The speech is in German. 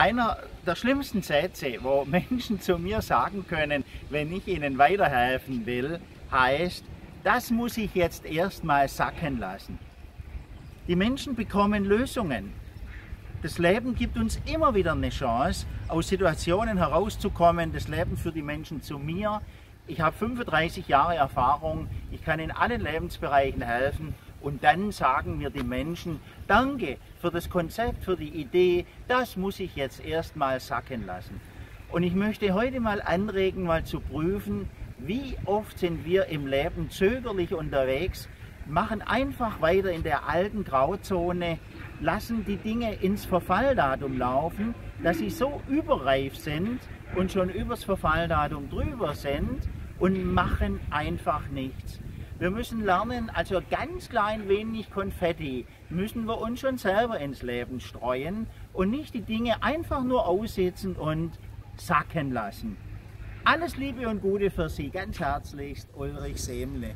einer der schlimmsten Sätze, wo Menschen zu mir sagen können, wenn ich ihnen weiterhelfen will, heißt, das muss ich jetzt erstmal sacken lassen. Die Menschen bekommen Lösungen. Das Leben gibt uns immer wieder eine Chance, aus Situationen herauszukommen. Das Leben führt die Menschen zu mir. Ich habe 35 Jahre Erfahrung. Ich kann in allen Lebensbereichen helfen. Und dann sagen mir die Menschen, danke für das Konzept, für die Idee, das muss ich jetzt erstmal sacken lassen. Und ich möchte heute mal anregen, mal zu prüfen, wie oft sind wir im Leben zögerlich unterwegs, machen einfach weiter in der alten Grauzone, lassen die Dinge ins Verfalldatum laufen, dass sie so überreif sind und schon übers Verfalldatum drüber sind und machen einfach nichts. Wir müssen lernen, also ganz klein wenig Konfetti müssen wir uns schon selber ins Leben streuen und nicht die Dinge einfach nur aussitzen und sacken lassen. Alles Liebe und Gute für Sie, ganz herzlichst, Ulrich Semle.